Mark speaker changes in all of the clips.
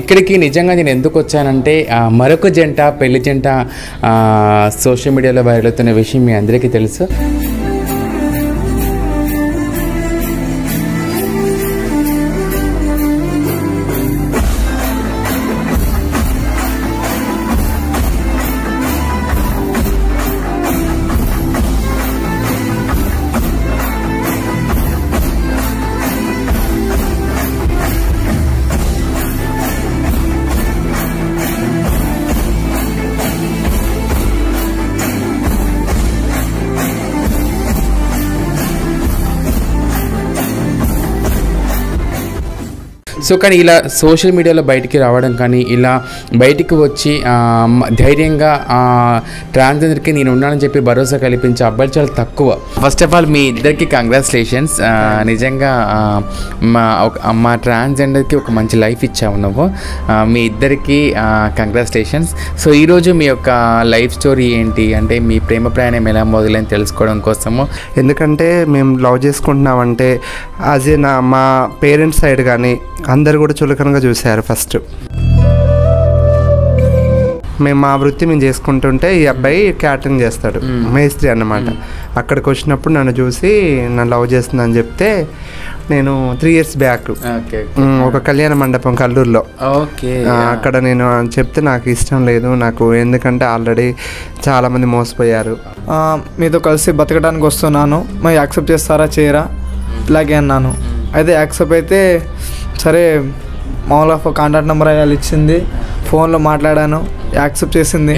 Speaker 1: ఇక్కడికి నిజంగా నేను ఎందుకు వచ్చానంటే మరొక జంట పెళ్ళి జంట సోషల్ మీడియాలో వైరల్ అవుతున్న విషయం మీ అందరికీ తెలుసు. సో కానీ ఇలా సోషల్ మీడియాలో బయటికి రావడం కానీ ఇలా బయటికి వచ్చి ధైర్యంగా ట్రాన్స్జెండర్కి నేను ఉన్నానని చెప్పి భరోసా కల్పించే అబ్బాయిలు చాలా తక్కువ. ఫస్ట్ ఆఫ్ ఆల్ మీ ఇద్దరికి కంగ్రాచులేషన్స్ నిజంగా మా మా ట్రాన్స్జెండర్కి ఒక మంచి లైఫ్ ఇచ్చావు నువ్వు. మీ ఇద్దరికి కంగ్రాచులేషన్స్ సో ఈరోజు మీ యొక్క లైఫ్ స్టోరీ ఏంటి? అంటే మీ ప్రేమ ప్రయాణం ఎలా మొదలైంది తెలుసుకోవడం కోసము.
Speaker 2: ఎందుకంటే మేము లవ్ చేసుకుంటున్నామంటే యాజ్ ఏ నా మా పేరెంట్స్ సైడ్ కానీ అందరు కూడా చులకనగా చూశారు ఫస్ట్. మేము మా వృత్తి మేము చేసుకుంటుంటే ఈ అబ్బాయి క్యాటరింగ్ చేస్తాడు మేస్త్రి అన్నమాట. అక్కడికి వచ్చినప్పుడు నన్ను చూసి నన్ను లవ్ చేస్తుందని చెప్తే నేను త్రీ ఇయర్స్ బ్యాక్
Speaker 1: ఓకే
Speaker 2: ఒక కళ్యాణ మండపం కల్లూరులో. అక్కడ నేను చెప్తే నాకు ఇష్టం లేదు నాకు ఎందుకంటే ఆల్రెడీ చాలామంది మోసపోయారు.
Speaker 3: ఆ, మీతో కలిసి బతకడానికి వస్తున్నాను మరి యాక్సెప్ట్ చేస్తారా చేయరా? ఇలాగే అన్నాను. అయితే యాక్సెప్ట్ అయితే సరే మామూలుగా కాంటాక్ట్ నెంబర్ అయ్యాలి ఇచ్చింది. ఫోన్లో మాట్లాడాను యాక్సెప్ట్ చేసింది.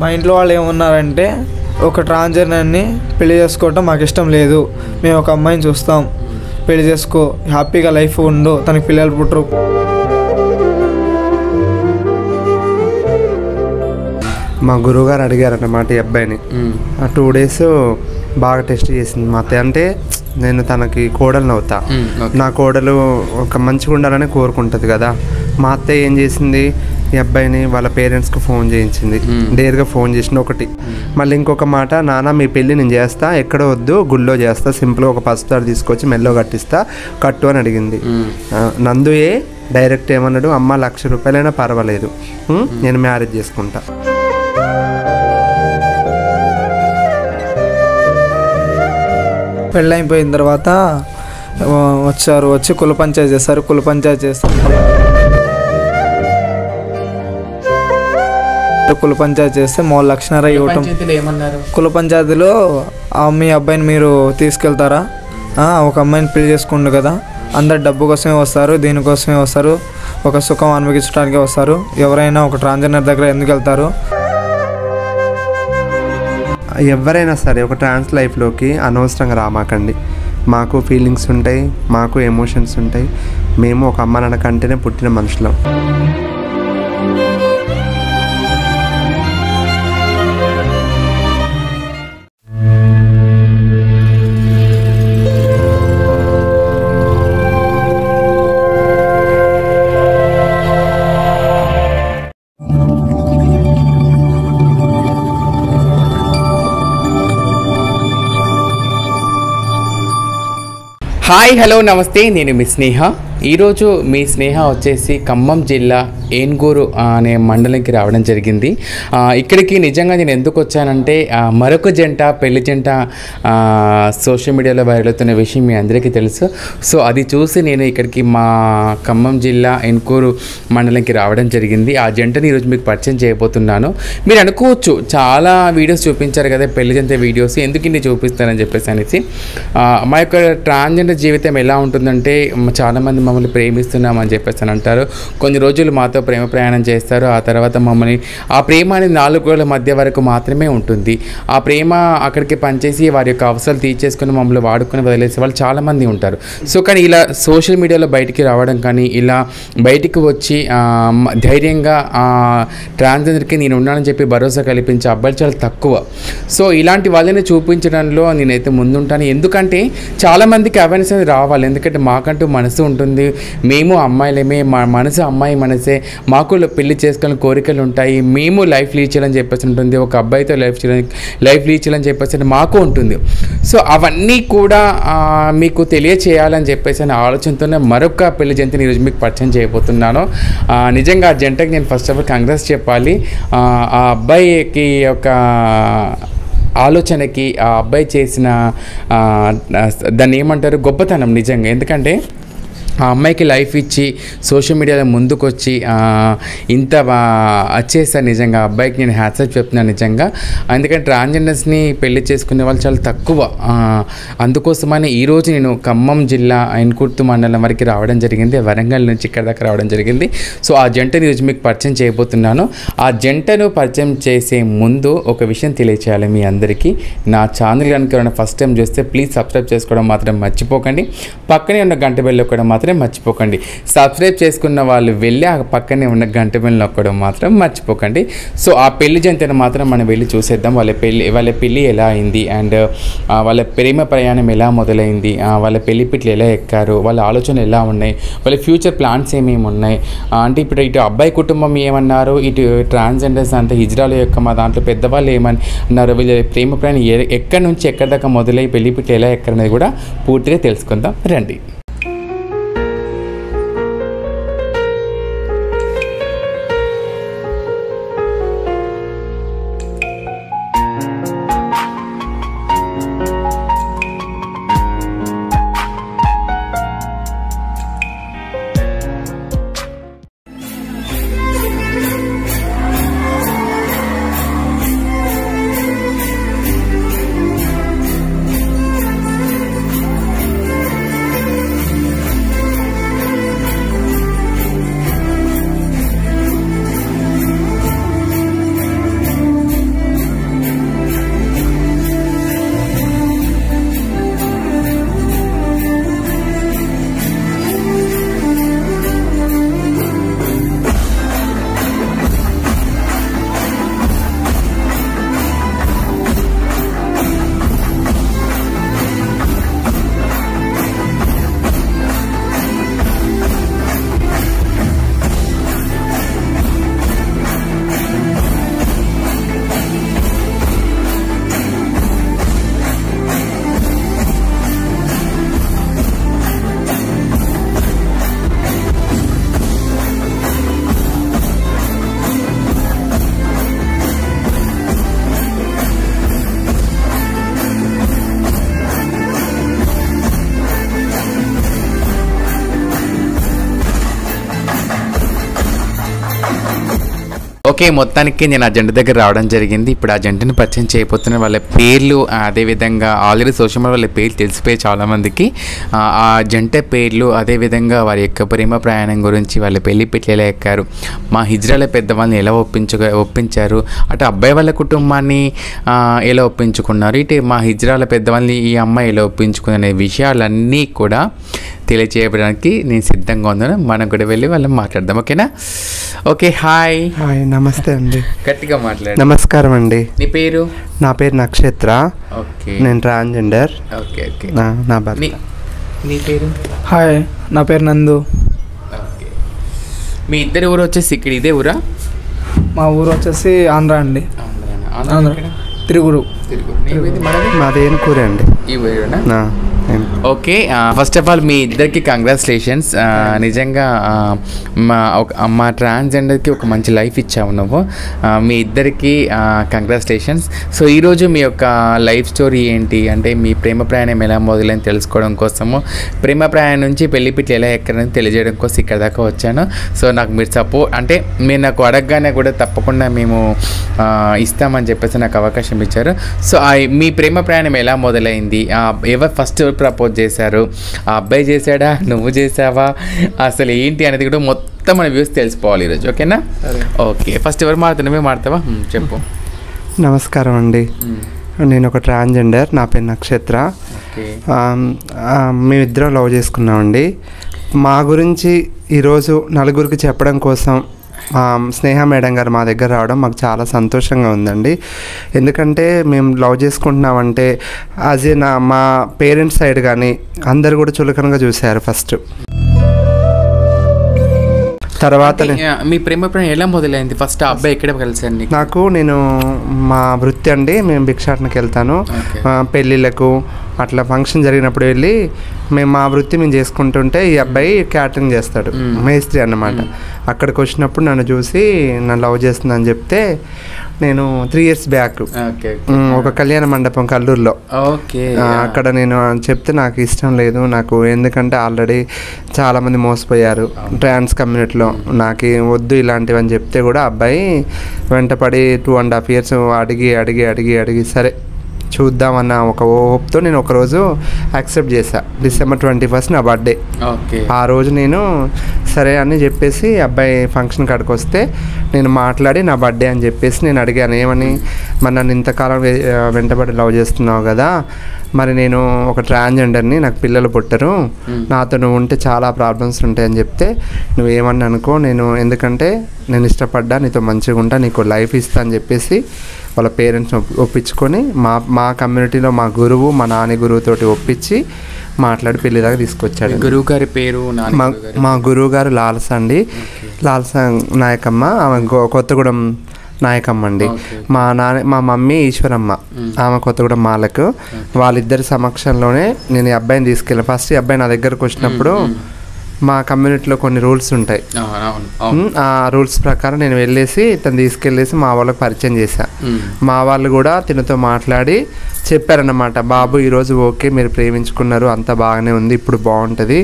Speaker 3: మా ఇంట్లో వాళ్ళు ఏమన్నారంటే ఒక ట్రాన్స్జెండర్ని పెళ్ళి చేసుకోవటం మాకు ఇష్టం లేదు. మేము ఒక అమ్మాయిని చూస్తాం. పెళ్ళి చేసుకో హ్యాపీగా లైఫ్ ఉండు తనకి పిల్లలు పుట్టరు.
Speaker 2: మా గురువుగారు అడిగారన్నమాట ఈ అబ్బాయిని. ఆ టూ డేస్ బాగా టెస్ట్ చేసింది మా అత్తయ్య. అంటే నేను తనకి కోడలు అవుతా. నా కోడలు ఒక మంచిగా ఉండాలని కోరుకుంటుంది కదా. మా అత్తయ్య ఏం చేసింది? ఈ అబ్బాయిని వాళ్ళ పేరెంట్స్కి ఫోన్ చేయించింది. డేర్గా ఫోన్ చేసింది ఒకటి. మళ్ళీ ఇంకొక మాట నాన్న మీ పెళ్ళి నేను చేస్తా. ఎక్కడ వద్దు గుళ్ళో చేస్తా. సింపుల్గా ఒక పసుతాడు తీసుకొచ్చి మెల్లో కట్టిస్తా. కట్టు అని అడిగింది. నందు ఏ డైరెక్ట్ ఏమన్నాడు? అమ్మ లక్ష రూపాయలైనా పర్వాలేదు. నేను మ్యారేజ్ చేసుకుంటా.
Speaker 3: పెళ్ళైపోయిన తర్వాత వచ్చారు వచ్చి కుల పంచాయతీ చేస్తారు కుల పంచాయతీ చేస్తారు. కుల పంచాయతీ చేస్తే మూడు లక్షణార ఇవ్వటం. కుల పంచాయతీలో ఆ మీ అబ్బాయిని మీరు తీసుకెళ్తారా? ఒక అమ్మాయిని పెళ్ళి చేసుకుండు కదా. అందరు డబ్బు కోసమే వస్తారు దీనికోసమే వస్తారు ఒక సుఖం అనుభవించడానికి వస్తారు. ఎవరైనా ఒక ట్రాన్స్జెండర్ దగ్గర ఎందుకు వెళ్తారు?
Speaker 2: ఎవరైనా సరే ఒక ట్రాన్స్ లైఫ్లోకి అనవసరంగా రామాకండి. మాకు ఫీలింగ్స్ ఉంటాయి మాకు ఎమోషన్స్ ఉంటాయి. మేము ఒక అమ్మ నాన్న కంటేనే పుట్టిన మనుషులం.
Speaker 1: హాయ్ హలో నమస్తే. నేను మీ స్నేహ. ఈరోజు మీ స్నేహ వచ్చేసి ఖమ్మం జిల్లా ఏన్గూరు అనే మండలంకి రావడం జరిగింది. ఇక్కడికి నిజంగా నేను ఎందుకు వచ్చానంటే మరొక జంట పెళ్ళి జంట సోషల్ మీడియాలో వైరల్ అవుతున్న విషయం మీ అందరికీ తెలుసు. సో అది చూసి నేను ఇక్కడికి మా ఖమ్మం జిల్లా ఎన్కూరు మండలంకి రావడం జరిగింది. ఆ జంటని ఈరోజు మీకు పరిచయం చేయబోతున్నాను. మీరు అనుకోవచ్చు చాలా వీడియోస్ చూపించారు కదా పెళ్ళి జంట వీడియోస్. ఎందుకు ఇన్ని చూపిస్తారని చెప్పేసి అనేసి. మా యొక్క ట్రాన్స్జెండర్ జీవితం ఎలా ఉంటుందంటే చాలామంది మమ్మల్ని ప్రేమిస్తున్నామని చెప్పేసి అని అంటారు. కొన్ని రోజులు మాతో ప్రేమ ప్రయాణం చేస్తారు. ఆ తర్వాత మమ్మల్ని ఆ ప్రేమ అనేది నాలుగు మధ్య వరకు మాత్రమే ఉంటుంది. ఆ ప్రేమ అక్కడికి పనిచేసి వారి యొక్క అవసరాలు తీర్చేసుకుని మమ్మల్ని వాడుకొని వదిలేసే వాళ్ళు చాలామంది ఉంటారు. సో కానీ ఇలా సోషల్ మీడియాలో బయటికి రావడం కానీ ఇలా బయటికి వచ్చి ధైర్యంగా ట్రాన్స్జెండర్కి నేను ఉన్నానని చెప్పి భరోసా కల్పించే అబ్బాయిలు చాలా తక్కువ. సో ఇలాంటి వాళ్ళని చూపించడంలో నేనైతే ముందుంటాను. ఎందుకంటే చాలామందికి అవేర్నెస్ అనేది రావాలి. ఎందుకంటే మాకంటూ మనసు ఉంటుంది. మేము అమ్మాయిలేమే మా మనసు అమ్మాయి మనసే. మాకు పెళ్ళి చేసుకునే కోరికలు ఉంటాయి. మేము లైఫ్ లీడ్ చేయాలని చెప్పేసి ఉంటుంది. ఒక అబ్బాయితో లైఫ్ చేయాలని లైఫ్ లీడ్ చేయాలని చెప్పేసి మాకు ఉంటుంది. సో అవన్నీ కూడా మీకు తెలియచేయాలని చెప్పేసి అనే ఆలోచనతోనే మరొక పెళ్ళి జంతుని ఈరోజు మీకు పరిచయం చేయబోతున్నాను. నిజంగా ఆ జంటకి నేను ఫస్ట్ ఆఫ్ ఆల్ కాంగ్రెస్ చెప్పాలి. ఆ, అబ్బాయికి ఒక ఆలోచనకి ఆ అబ్బాయి చేసిన దాన్ని ఏమంటారు? గొప్పతనం నిజంగా. ఎందుకంటే ఆ అమ్మాయికి లైఫ్ ఇచ్చి సోషల్ మీడియాలో ముందుకొచ్చి ఇంత వచ్చేసారు నిజంగా. అబ్బాయికి నేను హ్యాట్సప్ చెప్తున్నాను నిజంగా. ఎందుకంటే ట్రాన్స్జెండర్స్ని పెళ్ళి చేసుకునే వాళ్ళు చాలా తక్కువ. అందుకోసమని ఈరోజు నేను ఖమ్మం జిల్లా ఐన్కుర్తు మండలం వరకు రావడం జరిగింది. వరంగల్ నుంచి ఇక్కడ దాకా రావడం జరిగింది. సో ఆ జంటను ఈరోజు మీకు పరిచయం చేయబోతున్నాను. ఆ జంటను పరిచయం చేసే ముందు ఒక విషయం తెలియచేయాలి మీ అందరికీ. నా ఛానల్ కనుక ఫస్ట్ టైం చూస్తే ప్లీజ్ సబ్స్క్రైబ్ చేసుకోవడం మాత్రం మర్చిపోకండి. పక్కనే ఉన్న గంట బెల్ మాత్రం మాత్రం మర్చిపోకండి. సబ్స్క్రైబ్ చేసుకున్న వాళ్ళు వెళ్ళి ఆ పక్కనే ఉన్న గంట బెల్ నొక్కడం మాత్రం మర్చిపోకండి. సో ఆ పెళ్ళి జంటను మాత్రం మనం వెళ్ళి చూసేద్దాం. వాళ్ళ పెళ్ళి వాళ్ళ పెళ్ళి ఎలా అయింది? అండ్ వాళ్ళ ప్రేమ ప్రయాణం ఎలా మొదలైంది? వాళ్ళ పెళ్ళి పిట్లు ఎలా ఎక్కారు? వాళ్ళ ఆలోచనలు ఎలా ఉన్నాయి? వాళ్ళ ఫ్యూచర్ ప్లాన్స్ ఏమేమి ఉన్నాయి? అంటే ఇప్పుడు ఇటు అబ్బాయి కుటుంబం ఏమన్నారు? ఇటు ట్రాన్స్జెండర్స్ అంటే హిజ్రాల యొక్క మా దాంట్లో పెద్దవాళ్ళు ఏమని అన్నారు వీళ్ళ ప్రేమ ప్రయాణం ఏ- ఎక్కడి నుంచి ఎక్కడి దాకా మొదలై పెళ్ళి పిట్లు ఎలా ఎక్కడనేది కూడా పూర్తిగా తెలుసుకుందాం. రండి. ఓకే మొత్తానికి నేను ఆ జంట దగ్గర రావడం జరిగింది. ఇప్పుడు ఆ జంటను పరిచయం చేయబోతున్న వాళ్ళ పేర్లు అదేవిధంగా ఆల్రెడీ సోషల్ మీడియా వాళ్ళ పేర్లు తెలిసిపోయి చాలామందికి. ఆ, జంట పేర్లు అదేవిధంగా వారి యొక్క ప్రేమ ప్రయాణం గురించి వాళ్ళ పెళ్ళి పెట్టి ఎలా ఎక్కారు మా హిజ్రాల పెద్దవాళ్ళని ఎలా ఒప్పించుకో ఒప్పించారు అటు అబ్బాయి వాళ్ళ కుటుంబాన్ని ఎలా ఒప్పించుకున్నారు ఇటు మా హిజ్రాల పెద్దవాళ్ళని ఈ అమ్మాయి ఎలా ఒప్పించుకుంది అనే విషయాలన్నీ కూడా తెలియచేయడానికి నేను సిద్ధంగా ఉన్నాను. మనం కూడా వెళ్ళి వాళ్ళని మాట్లాడదాం ఓకేనా? Okay hi.
Speaker 2: హాయ్ నమస్తే. అండి.
Speaker 1: గట్టిగా మాట్లాడు.
Speaker 2: నమస్కారం అండి.
Speaker 1: నీ పేరు?
Speaker 2: నా పేరు నక్షత్ర.
Speaker 1: ఓకే.
Speaker 2: నేను ట్రాన్స్జెండర్
Speaker 1: ఓకే ఓకే.
Speaker 2: నా నా భర్త.
Speaker 1: నీ నీ పేరు?
Speaker 3: హాయ్ నా పేరు నందు.
Speaker 1: ఓకే. మీ ఇద్దరు ఊరు వచ్చేసి ఇక్కడ ఇదే ఊరా?
Speaker 3: మా ఊరు వచ్చేసి ఆంధ్ర అండి? ఆంధ్ర? తిరుగురు.
Speaker 1: తిరుగు. నీవేది మనది?
Speaker 2: మాదేం కూర అండి.
Speaker 1: ఈ ఊరేనా?
Speaker 2: ఏం-
Speaker 1: ఓకే ఫస్ట్ ఆఫ్ ఆల్ మీ ఇద్దరికి కంగ్రాచులేషన్స్ నిజంగా మా ఒక మా ట్రాన్స్జెండర్కి ఒక మంచి లైఫ్ ఇచ్చావు నువ్వు. మీ ఇద్దరికి కంగ్రాచులేషన్స్ సో ఈరోజు మీ యొక్క లైఫ్ స్టోరీ ఏంటి? అంటే మీ ప్రేమ ప్రయాణం ఎలా మొదలైంది తెలుసుకోవడం కోసము. ప్రేమ ప్రయాణం నుంచి పెళ్ళి పిట్లు ఎలా ఎక్కడని తెలియజేయడం కోసం ఇక్కడ దాకా వచ్చాను. సో నాకు మీరు సపోర్ట్ అంటే మీరు నాకు అడగగానే కూడా తప్పకుండా మేము ఇస్తామని చెప్పేసి నాకు అవకాశం ఇచ్చారు. సో మీ ప్రేమ ప్రయాణం ఎలా మొదలైంది? ఎవరు ఫస్ట్ ప్రపోజ్ చేశారు. ఆ అబ్బాయి చేశాడా? నువ్వు చేసావా అసలు ఏంటి అనేది కూడా మొత్తం మన వ్యూస్ తెలిసిపోవాలి ఈరోజు. ఓకేనా? ఓకే. ఫస్ట్ ఎవరు మారుతా నువ్వే మారుతావా హ్మ్, చెప్పు.
Speaker 2: నమస్కారం అండి. నేను ఒక ట్రాన్స్జెండర్. నా పేరు నక్షత్ర. మేమిద్దరం లవ్ చేసుకున్నామండి. మా గురించి ఈరోజు నలుగురికి చెప్పడం కోసం స్నేహ మేడం గారు మా దగ్గర రావడం మాకు చాలా సంతోషంగా ఉందండి. ఎందుకంటే మేము లవ్ చేసుకుంటున్నామంటే యాజ్ ఏ నా మా పేరెంట్స్ సైడ్ కానీ అందరు కూడా చులకనగా చూశారు ఫస్ట్. తర్వాత
Speaker 1: మీ ప్రేమ ప్రయాణం ఎలా మొదలైంది? ఫస్ట్ ఆ అబ్బాయి ఎక్కడ కలిసారు నీకు?
Speaker 2: నాకు నేను మా వృత్తి అండి మేము భిక్షాటనకి వెళ్తాను. పెళ్ళిళ్ళకు అట్లా ఫంక్షన్ జరిగినప్పుడు వెళ్ళి మేము మా వృత్తి మేము చేసుకుంటుంటే ఈ అబ్బాయి క్యాటరింగ్ చేస్తాడు మేస్త్రి అన్నమాట. అక్కడికి వచ్చినప్పుడు నన్ను చూసి నన్ను లవ్ చేస్తుందని చెప్తే నేను త్రీ ఇయర్స్ బ్యాక్
Speaker 1: ఓకే
Speaker 2: ఒక కళ్యాణ మండపం కల్లూరులో. అక్కడ నేను చెప్తే నాకు ఇష్టం లేదు నాకు ఎందుకంటే ఆల్రెడీ చాలామంది మోసపోయారు ట్రాన్స్ కమ్యూనిటీలో నాకు వద్దు ఇలాంటివి అని చెప్తే కూడా అబ్బాయి వెంటపడి టూ అండ్ హాఫ్ ఇయర్స్ అడిగి అడిగి అడిగి అడిగి సరే. చూద్దామన్న ఒక హోప్తో నేను ఒకరోజు యాక్సెప్ట్ చేశా. డిసెంబర్ ట్వంటీ ఫస్ట్ నా బర్త్డే
Speaker 1: ఓకే.
Speaker 2: ఆ రోజు నేను సరే అని చెప్పేసి అబ్బాయి ఫంక్షన్ కాడికి వస్తే నేను మాట్లాడి నా బర్త్డే అని చెప్పేసి నేను అడిగాను. ఏమని? మరి నన్ను ఇంతకాలం వెంటబడి లవ్ చేస్తున్నావు కదా? మరి నేను ఒక ట్రాన్స్జెండర్ని నాకు పిల్లలు పుట్టరు. నాతో నువ్వు ఉంటే చాలా ప్రాబ్లమ్స్ ఉంటాయని చెప్తే నువ్వేమని అనుకో నేను ఎందుకంటే నేను ఇష్టపడ్డా నీతో మంచిగా ఉంటా నీకు లైఫ్ ఇస్తా అని చెప్పేసి వాళ్ళ పేరెంట్స్ని ఒప్పి- ఒప్పించుకొని మా మా కమ్యూనిటీలో మా గురువు మా నాని గురువుతోటి ఒప్పించి మాట్లాడి పెళ్ళి దాకా తీసుకొచ్చాడు
Speaker 1: గురువు గారి పేరు
Speaker 2: మా
Speaker 1: గురువు గారి
Speaker 2: మా గురువు గారు లాల్స అండి. లాల్స నాయకమ్మ ఆమె కొత్తగూడెం నాయకమ్మ అండి. మా నాన్న మా మమ్మీ ఈశ్వరమ్మ ఆమె కొత్తగూడెం మాలకు. వాళ్ళిద్దరి సమక్షంలోనే నేను ఈ అబ్బాయిని తీసుకెళ్ళాను ఫస్ట్ ఈ అబ్బాయి నా దగ్గరకు వచ్చినప్పుడు మా కమ్యూనిటీలో కొన్ని రూల్స్ ఉంటాయి. ఆ రూల్స్ ప్రకారం నేను వెళ్ళేసి తను తీసుకెళ్ళేసి మా వాళ్ళకి పరిచయం చేశా. మా వాళ్ళు కూడా తినతో మాట్లాడి చెప్పారన్నమాట బాబు ఈరోజు ఓకే మీరు ప్రేమించుకున్నారు అంత బాగానే ఉంది ఇప్పుడు బాగుంటుంది.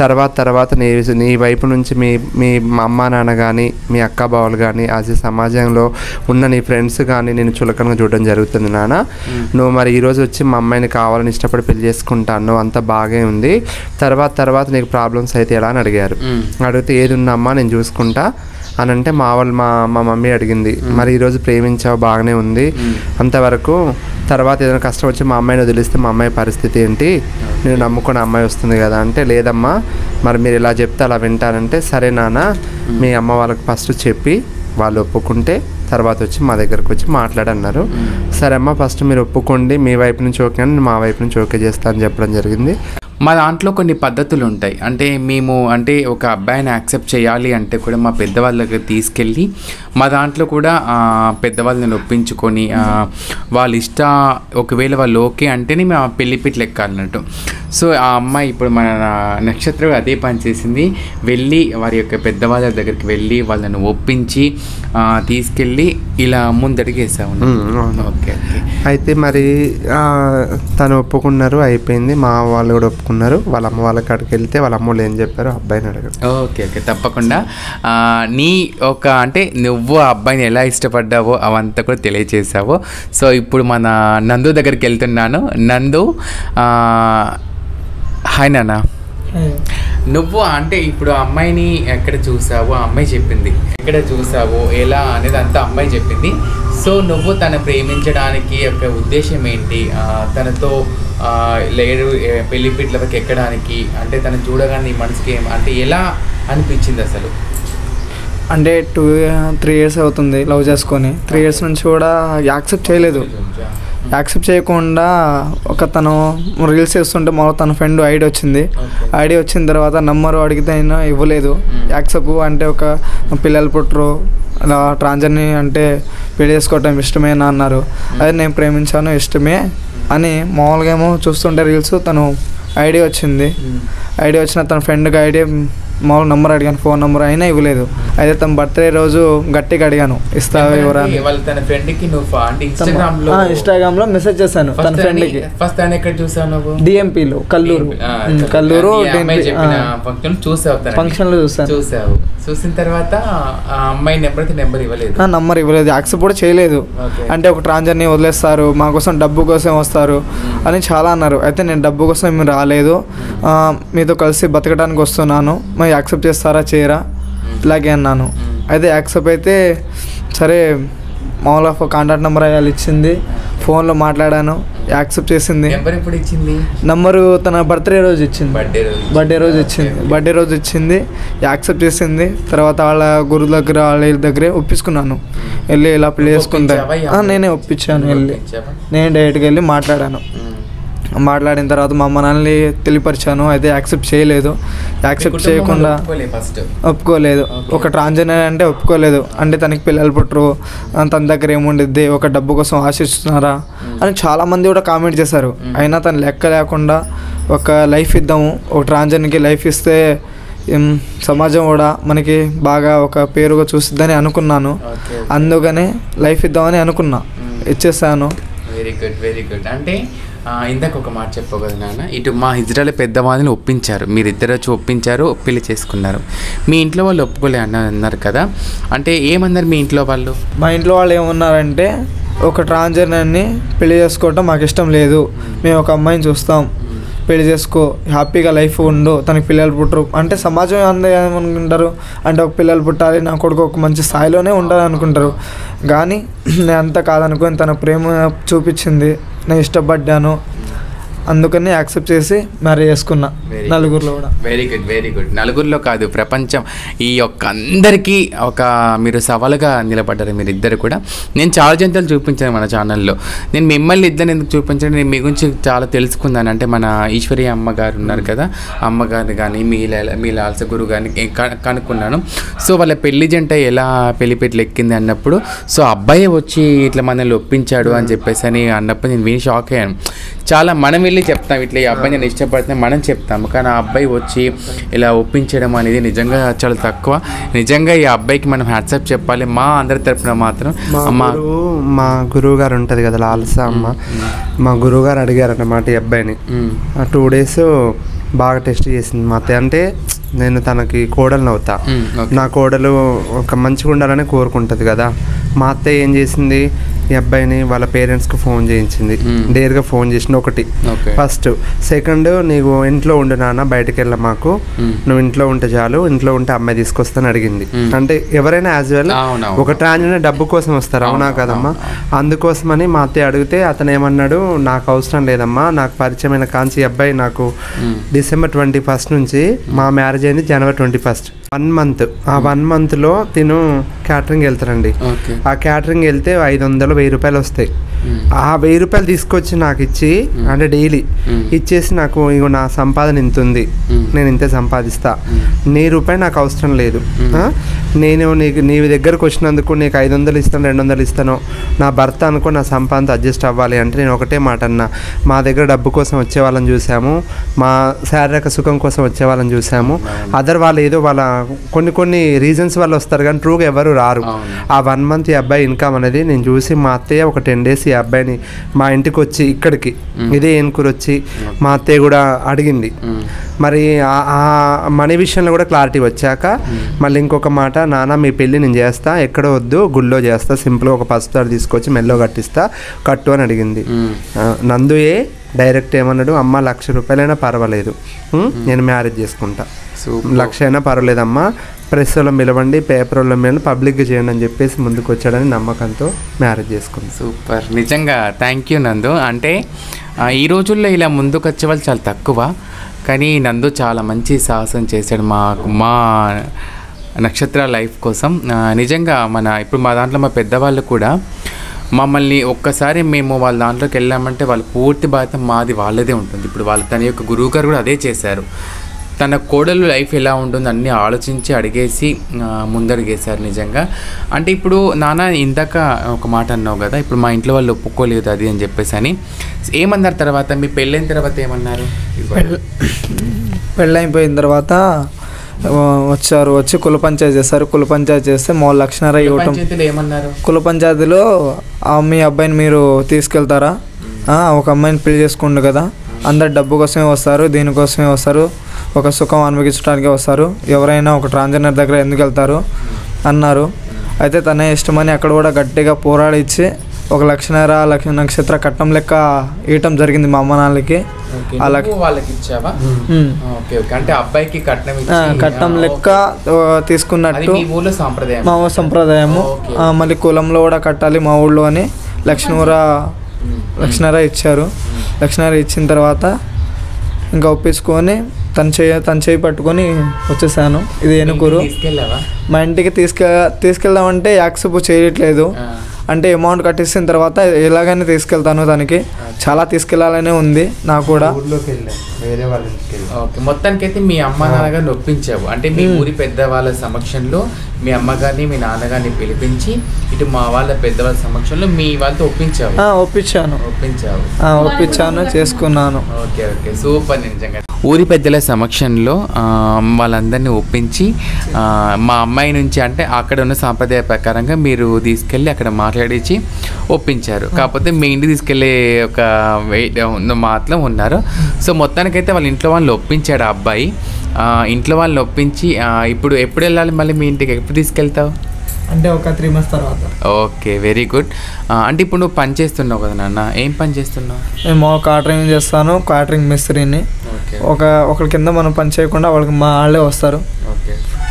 Speaker 2: తర్వాత తర్వాత నీ నీ వైపు నుంచి మీ మీ మా అమ్మ నాన్న కానీ మీ అక్క బావలు కానీ అది సమాజంలో ఉన్న నీ ఫ్రెండ్స్ కానీ నేను చులకనగా చూడడం జరుగుతుంది నాన్న నువ్వు మరి ఈరోజు వచ్చి మా అమ్మాయిని కావాలని ఇష్టపడి పెళ్ళి చేసుకుంటాను అంత బాగే ఉంది. తర్వాత తర్వాత నీకు ప్రాబ్లమ్స్ అయితే ఎలా అని అడిగారు. అడిగితే ఏది ఉందమ్మా నేను చూసుకుంటా అని అంటే మా వాళ్ళు మా మా మమ్మీ అడిగింది. మరి ఈరోజు ప్రేమించావు బాగానే ఉంది. అంతవరకు తర్వాత ఏదైనా కష్టం వచ్చి మా అమ్మాయిని వదిలిస్తే మా అమ్మాయి పరిస్థితి ఏంటి? నేను నమ్ముకున్న అమ్మాయి వస్తుంది కదా అంటే లేదమ్మా మరి మీరు ఇలా చెప్తే అలా వింటారంటే సరే నాన్న మీ అమ్మ వాళ్ళకి ఫస్ట్ చెప్పి వాళ్ళు ఒప్పుకుంటే తర్వాత వచ్చి మా దగ్గరకు వచ్చి మాట్లాడన్నారు. సరే అమ్మా ఫస్ట్ మీరు ఒప్పుకోండి మీ వైపు నుంచి ఓకే అని మా వైపు నుంచి ఓకే చేస్తా అని చెప్పడం జరిగింది.
Speaker 1: మా దాంట్లో కొన్ని పద్ధతులు ఉంటాయి అంటే మేము అంటే ఒక అబ్బాయిని యాక్సెప్ట్ చేయాలి అంటే కూడా మా పెద్దవాళ్ళ దగ్గర తీసుకెళ్ళి మా దాంట్లో కూడా పెద్దవాళ్ళని ఒప్పించుకొని వాళ్ళ ఇష్ట ఒకవేళ వాళ్ళు ఓకే అంటేనే మేము ఆ పెళ్ళి పిట్లు ఎక్కాలన్నట్టు సో ఆ అమ్మాయి ఇప్పుడు మన నక్షత్రం అదే పని చేసింది. వెళ్ళి వారి యొక్క పెద్దవాళ్ళ దగ్గరికి వెళ్ళి వాళ్ళని ఒప్పించి తీసుకెళ్ళి ఇలా ముందడిగి వేసాము
Speaker 2: ఉమ్, అవును.
Speaker 1: ఓకే
Speaker 2: అయితే మరి తను ఒప్పుకున్నారు అయిపోయింది. మా వాళ్ళు కూడా ఒప్పుకున్నారు వాళ్ళ అమ్మ వాళ్ళ కాడికి వెళ్తే వాళ్ళ అమ్మ వాళ్ళు ఏం చెప్పారు అబ్బాయిని అడగరు.
Speaker 1: Okay okay. తప్పకుండా. ఆ, నీ ఒక అంటే నువ్వు ఆ అబ్బాయిని ఎలా ఇష్టపడ్డావో అవంతా కూడా తెలియజేసావు సో ఇప్పుడు మన నందు దగ్గరికి వెళ్తున్నాను. నందు ఆ, హాయ్ నాన్న. నువ్వు అంటే ఇప్పుడు ఆ అమ్మాయిని ఎక్కడ చూసావు ఆ అమ్మాయి చెప్పింది. ఎక్కడ చూసావు ఎలా అనేది అంతా అమ్మాయి చెప్పింది. సో నువ్వు తను ప్రేమించడానికి యొక్క ఉద్దేశం ఏంటి? తనతో ఏ, పెళ్ళి పీట్ల వరకు ఎక్కడానికి అంటే తను చూడగానే మనసుకి ఏం అంటే ఎలా అనిపించింది అసలు?
Speaker 3: అంటే టూ త్రీ ఇయర్స్ అవుతుంది లవ్ చేసుకొని. త్రీ ఇయర్స్ నుంచి కూడా యాక్సెప్ట్ చేయలేదు యాక్సెప్ట్ చేయకుండా ఒక తను రీల్స్ చేస్తుంటే మా తన ఫ్రెండ్ ఐడి వచ్చింది. ఐడి వచ్చిన తర్వాత నంబర్ అడిగితే అయినా ఇవ్వలేదు. యాక్సెప్ట్ అంటే ఒక పిల్లలు పుట్టరు. అలా ట్రాన్జర్ని అంటే పెళ్ళి చేసుకోవటం ఇష్టమేనా అన్నారు. అదే నేను ప్రేమించాను ఇష్టమే అని మామూలుగా ఏమో చూస్తుంటే రీల్స్ తను ఐడి వచ్చింది. ఐడి వచ్చిన తన ఫ్రెండ్కి ఐడి మామూలు నెంబర్ అడిగాను ఫోన్ నెంబర్ అయినా ఇవ్వలేదు. అయితే తన బర్త్డే రోజు గట్టిగా అడిగాను ఇస్తావా
Speaker 1: తన ఫ్రెండ్కి నువ్వు అంటే ఇన్స్టాగ్రామ్లో లో
Speaker 3: మెసేజ్ చేశాను తన ఫ్రెండ్కి.
Speaker 1: ఫస్ట్ తను ఎక్కడ చూసావు నువ్వు?
Speaker 3: డిఎంపీలో కల్లూరు. కల్లూరు. ఫంక్షన్లో చూసాను.
Speaker 1: చూసావు. చూసిన తర్వాత ఆ అమ్మాయి నెంబర్ నెంబర్ ఇవ్వలేదు.
Speaker 3: నా నంబర్ ఇవ్వలేదు. యాక్సెప్ట్ కూడా చేయలేదు. అంటే ఒక ట్రాన్జర్ని వదిలేస్తారు మా కోసం డబ్బు కోసం వస్తారు అని చాలా అన్నారు. అయితే నేను డబ్బు కోసం ఏమి రాలేదు. మీతో కలిసి బతకడానికి వస్తున్నాను. మరి యాక్సెప్ట్ చేస్తారా చేయరా? ఇలాగే అన్నాను. అయితే యాక్సెప్ట్ అయితే సరే మామూలుగా కాంటాక్ట్ నెంబర్ అయ్యాలి ఇచ్చింది. ఫోన్లో మాట్లాడాను. యాక్సెప్ట్ చేసింది.
Speaker 1: నెంబర్ ఇప్పుడు ఇచ్చింది?
Speaker 3: నంబరు తన బర్త్డే రోజు ఇచ్చింది.
Speaker 1: బర్త్డే రోజు
Speaker 3: బర్త్డే రోజు ఇచ్చింది. బర్త్డే రోజు ఇచ్చింది. యాక్సెప్ట్ చేసింది. తర్వాత వాళ్ళ గురువు దగ్గర వాళ్ళ దగ్గరే ఒప్పించుకున్నాను. వెళ్ళి ఇలా పెళ్ళి చేసుకుంటా నేనే ఒప్పించాను వెళ్ళి? నేను డైరెక్ట్గా వెళ్ళి మాట్లాడాను. మాట్లాడిన తర్వాత మా అమ్మ నాన్నని తెలియపరిచాను. అయితే యాక్సెప్ట్ చేయలేదు. యాక్సెప్ట్ చేయకుండా ఒప్పుకోలేదు ఒక ట్రాన్స్జెండర్ అంటే ఒప్పుకోలేదు. అంటే తనకి పిల్లలు పుట్టరు. తన దగ్గర ఏముండిద్ది? ఒక డబ్బు కోసం ఆశిస్తున్నారా? అని చాలామంది కూడా కామెంట్ చేశారు. అయినా తను లెక్క లేకుండా ఒక లైఫ్ ఇద్దాము. ఒక ట్రాన్స్జెండర్కి లైఫ్ ఇస్తే సమాజం కూడా మనకి బాగా ఒక పేరుగా చూసిద్దని అనుకున్నాను. అందుకనే లైఫ్ ఇద్దామని అనుకున్నా. ఇచ్చేసాను.
Speaker 1: Very good very good. అంటే ఇందాక ఒక మాట చెప్పవు కదా నాన్న. ఇటు మా హిజ్రాల పెద్దవాళ్ళని ఒప్పించారు. మీరిద్దరు వచ్చి ఒప్పించారు పెళ్ళి చేసుకున్నారు. మీ ఇంట్లో వాళ్ళు ఒప్పుకోలే అన్న అన్నారు కదా. అంటే ఏమన్నారు మీ ఇంట్లో వాళ్ళు?
Speaker 3: మా ఇంట్లో వాళ్ళు ఏమన్నారంటే ఒక ట్రాన్స్జెండర్ని పెళ్ళి చేసుకోవటం మాకు ఇష్టం లేదు. మేము ఒక అమ్మాయిని చూస్తాం. పెళ్ళి చేసుకో హ్యాపీగా లైఫ్ ఉండు తనకి పిల్లలు పుట్టరు. అంటే సమాజం అందరూ ఏమనుకుంటారు? అంటే ఒక పిల్లలు పుట్టాలి నా కొడుకు ఒక మంచి స్థాయిలోనే ఉండాలి అనుకుంటారు కానీ నేను అంతా కాదనుకొని తన ప్రేమ చూపించింది. నేను ఇష్టపడ్డాను. అందుకని యాక్సెప్ట్ చేసి మ్యారేజ్ చేసుకున్నా. నలుగురిలో కూడా.
Speaker 1: వెరీ గుడ్ వెరీ గుడ్ నలుగురిలో కాదు ప్రపంచం. ఈ యొక్క అందరికీ ఒక మీరు సవాలుగా నిలబడ్డారు మీరు ఇద్దరు కూడా. నేను చాలా జంతువులు చూపించాను మన ఛానల్లో. నేను మిమ్మల్ని ఇద్దరు ఎందుకు చూపించాను? నేను మీ గురించి చాలా తెలుసుకున్నాను. అంటే మన ఈశ్వరి అమ్మగారు ఉన్నారు కదా అమ్మగారు కానీ మీ మీ లాల్స గురువు కానీ కనుక్కున్నాను. సో వాళ్ళ పెళ్ళి జంట ఎలా పెళ్ళి పెట్లు ఎక్కింది అన్నప్పుడు సో అబ్బాయి వచ్చి ఇట్లా మనల్ని ఒప్పించాడు అని చెప్పేసి అని అన్నప్పుడు నేను విని షాక్ అయ్యాను. చాలా మనం వెళ్ళి చెప్తాం. ఇట్లా ఈ అబ్బాయి నేను ఇష్టపడుతున్నా మనం చెప్తాము కానీ ఆ అబ్బాయి వచ్చి ఇలా ఒప్పించడం అనేది నిజంగా చాలా తక్కువ. నిజంగా ఈ అబ్బాయికి మనం హ్యాట్సప్ చెప్పాలి. మా అందరి తరపున మాత్రం
Speaker 2: మా మా గురువు గారు ఉంటుంది కదా లాల్సా అమ్మ. మా గురువు గారు అడిగారు అన్నమాట ఈ అబ్బాయిని. ఆ టూ డేస్ బాగా టెస్ట్ చేసింది మా అత్తయ్య. అంటే నేను తనకి కోడలు అవుతా. నా కోడలు ఒక మంచిగా ఉండాలని కోరుకుంటుంది కదా. మా అత్తయ్య ఏం చేసింది? ఈ అబ్బాయిని వాళ్ళ పేరెంట్స్కి ఫోన్ చేయించింది. డేర్గా ఫోన్ చేసింది ఒకటి ఫస్ట్ సెకండ్ నీకు ఇంట్లో ఉండు నాన్న బయటకు వెళ్ళ మాకు. నువ్వు ఇంట్లో ఉంటే చాలు ఇంట్లో ఉంటే అమ్మాయి తీసుకొస్తాను అడిగింది. అంటే ఎవరైనా యాజ్ వెల్. ఒక ట్రాన్స్జెండర్ డబ్బు కోసం వస్తారు అవునా కదమ్మా అందుకోసమని మా అత్తయ్య అడిగితే అతను ఏమన్నాడు నాకు అవసరం లేదమ్మా నాకు పరిచయమైన కాంచి ఈ అబ్బాయి నాకు. డిసెంబర్ ట్వంటీ ఫస్ట్ నుంచి మా మ్యారేజ్ అయింది జనవరి ట్వంటీ ఫస్ట్ వన్ మంత్ ఆ వన్ మంత్లో తిను క్యాటరింగ్ వెళ్తారండి. ఆ క్యాటరింగ్ వెళ్తే ఐదు వందలు వెయ్యి రూపాయలు వస్తాయి. ఆ వెయ్యి రూపాయలు తీసుకొచ్చి నాకు ఇచ్చి అంటే డైలీ. ఇచ్చేసి నాకు ఇగో నా సంపాదన ఇంత ఉంది. నేను ఇంతే సంపాదిస్తా. నీ రూపాయి నాకు అవసరం లేదు? నేను నీకు నీ దగ్గరకు వచ్చినందుకు నీకు ఐదు వందలు ఇస్తాను రెండు వందలు ఇస్తాను నా భర్త అనుకో నా సంపాదన అడ్జస్ట్ అవ్వాలి అంటే నేను ఒకటే మాట అన్నా మా దగ్గర డబ్బు కోసం వచ్చే వాళ్ళని చూసాము మా శారీరక సుఖం కోసం వచ్చే వాళ్ళని చూసాము అదర్ వాళ్ళు ఏదో వాళ్ళ కొన్ని కొన్ని రీజన్స్ వల్ల వస్తారు కానీ ట్రూగా ఎవరు రారు. ఆ వన్ మంత్ ఈ అబ్బాయి ఇన్కమ్ అనేది నేను చూసి మా అత్తయ్య ఒక టెన్ డేస్ ఈ అబ్బాయిని మా ఇంటికి వచ్చి ఇక్కడికి ఇదే ఏనుకూరు వచ్చి మా అత్తయ్య కూడా అడిగింది. మరి ఆ- మనీ విషయంలో కూడా క్లారిటీ వచ్చాక మళ్ళీ ఇంకొక మాట నాన్న మీ పెళ్ళి నేను చేస్తా ఎక్కడో వద్దు గుళ్ళో చేస్తా సింపుల్గా ఒక పసుతాడు తీసుకొచ్చి మెల్లో కట్టిస్తా కట్టు అని అడిగింది
Speaker 1: మ్మ్.
Speaker 2: ఆ, నందు ఏ డైరెక్ట్ ఏమన్నాడు అమ్మ లక్ష రూపాయలైనా పర్వాలేదు? నేను మ్యారేజ్ చేసుకుంటా. లక్ష అయినా పర్వాలేదమ్మా. ప్రెస్ వాళ్ళని పిలవండి పేపర్ వాళ్ళని పిలవండి పబ్లిక్గా చేయండి అని చెప్పేసి ముందుకు వచ్చాడని నమ్మకంతో మ్యారేజ్ చేసుకుంది
Speaker 1: సూపర్. నిజంగా థ్యాంక్ యూ నందు. అంటే ఈ రోజుల్లో ఇలా ముందుకు వచ్చే వాళ్ళు చాలా తక్కువ. కానీ నందు చాలా మంచి సాహసం చేశాడు మా మా నక్షత్ర లైఫ్ కోసం. నిజంగా మన ఇప్పుడు మా దాంట్లో మా పెద్దవాళ్ళు కూడా మమ్మల్ని ఒక్కసారి మేము వాళ్ళ దాంట్లోకి వెళ్ళామంటే వాళ్ళ పూర్తి బాధ్యత మాది వాళ్ళదే ఉంటుంది. ఇప్పుడు వాళ్ళ తన యొక్క గురువు గారు కూడా అదే చేశారు. తన కోడలు లైఫ్ ఎలా ఉంటుంది అన్నీ ఆలోచించి అడిగేసి ముందడిగేశారు నిజంగా. అంటే ఇప్పుడు నాన్న ఇందాక ఒక మాట అన్నావు కదా ఇప్పుడు మా ఇంట్లో వాళ్ళు ఒప్పుకోలేదు అది అని చెప్పేసి అని ఏమన్నారు తర్వాత? మీ పెళ్ళైన తర్వాత ఏమన్నారు?
Speaker 3: పెళ్ళి పెళ్ళైపోయిన తర్వాత వచ్చారు వచ్చి కుల పంచాయతీ చేస్తారు కుల పంచాయతీ చేస్తే మా లక్షణారా ఇవ్వటం. కుల పంచాయతీలో మీ అబ్బాయిని మీరు తీసుకెళ్తారా? ఒక అమ్మాయిని పెళ్ళి చేసుకుండు కదా. అందరు డబ్బు కోసమే వస్తారు దీనికోసమే వస్తారు. ఒక సుఖం అనుభవించడానికి వస్తారు. ఎవరైనా ఒక ట్రాన్స్జెండర్ దగ్గర ఎందుకు వెళ్తారు? అన్నారు. అయితే తనే ఇష్టమని అక్కడ కూడా గట్టిగా పోరాడిచ్చి ఒక లక్షణర లక్ష నక్షత్ర కట్నం లెక్క ఇవ్వటం జరిగింది మా అమ్మ నాన్నలకి.
Speaker 1: నువ్వు వాళ్ళకి ఇచ్చావా?
Speaker 3: ఉమ్.
Speaker 1: Okay okay. అంటే అబ్బాయికి కట్నం
Speaker 3: లెక్క తీసుకున్నట్టు
Speaker 1: మీ సాంప్రదాయం.
Speaker 3: మా సంప్రదాయము. మళ్ళీ కులంలో కూడా కట్టాలి మా ఊళ్ళో అని లక్ష్మీవర
Speaker 1: ఉమ్.
Speaker 3: లక్ష్మీనర ఇచ్చారు. లక్ష్మీనర ఇచ్చిన తర్వాత ఇంకా ఒప్పించుకొని తన చేయ తన చేయి పట్టుకొని వచ్చేసాను. ఇది
Speaker 1: తీసుకెళ్ళావా?
Speaker 3: మా ఇంటికి తీసుకె తీసుకెళ్దామంటే యాక్సెప్ట్ చేయట్లేదు. అంటే అమౌంట్ కట్టించిన తర్వాత ఎలాగైనా తీసుకెళ్తాను దానికి చాలా తీసుకెళ్ళాలనే ఉంది నాకు కూడా.
Speaker 1: ఓకే. మొత్తానికైతే మీ అమ్మ నాన్నగారిని ఒప్పించావు అంటే మీ ఊరి పెద్దవాళ్ళ సమక్షంలో మీ అమ్మగారిని మీ నాన్నగారిని పిలిపించి ఇటు మా వాళ్ళ పెద్దవాళ్ళ సమక్షంలో మీ వాళ్ళతో ఒప్పించావు?
Speaker 3: ఒప్పించాను.
Speaker 1: ఒప్పించావు.
Speaker 3: ఒప్పించాను చేసుకున్నాను.
Speaker 1: Okay okay. సూపర్ నిజంగా. ఊరి పెద్దల సమక్షంలో వాళ్ళందరినీ ఒప్పించి మా అమ్మాయి నుంచి అంటే అక్కడ ఉన్న సాంప్రదాయ ప్రకారంగా మీరు తీసుకెళ్ళి అక్కడ మాట్లాడించి ఒప్పించారు. కాకపోతే మీ ఇంటికి తీసుకెళ్ళే ఒక వెయిట్ మాత్రం ఉన్నారు. సో మొత్తానికైతే వాళ్ళ ఇంట్లో వాళ్ళు ఒప్పించాడు ఆ అబ్బాయి. ఇంట్లో వాళ్ళని ఒప్పించి ఇప్పుడు ఎప్పుడు వెళ్ళాలి మళ్ళీ మీ ఇంటికి? ఎప్పుడు తీసుకెళ్తావు?
Speaker 3: అంటే ఒక త్రీ మంత్స్ తర్వాత.
Speaker 1: ఓకే వెరీ గుడ్ అంటే ఇప్పుడు నువ్వు పని చేస్తున్నావు కదా నాన్న ఏం పని చేస్తున్నావు?
Speaker 3: నేను కాటరింగ్ చేస్తాను కాటరింగ్ మిస్త్రీని. ఒక ఒకరి కింద మనం పని చేయకుండా వాళ్ళకి మా వాళ్ళే వస్తారు.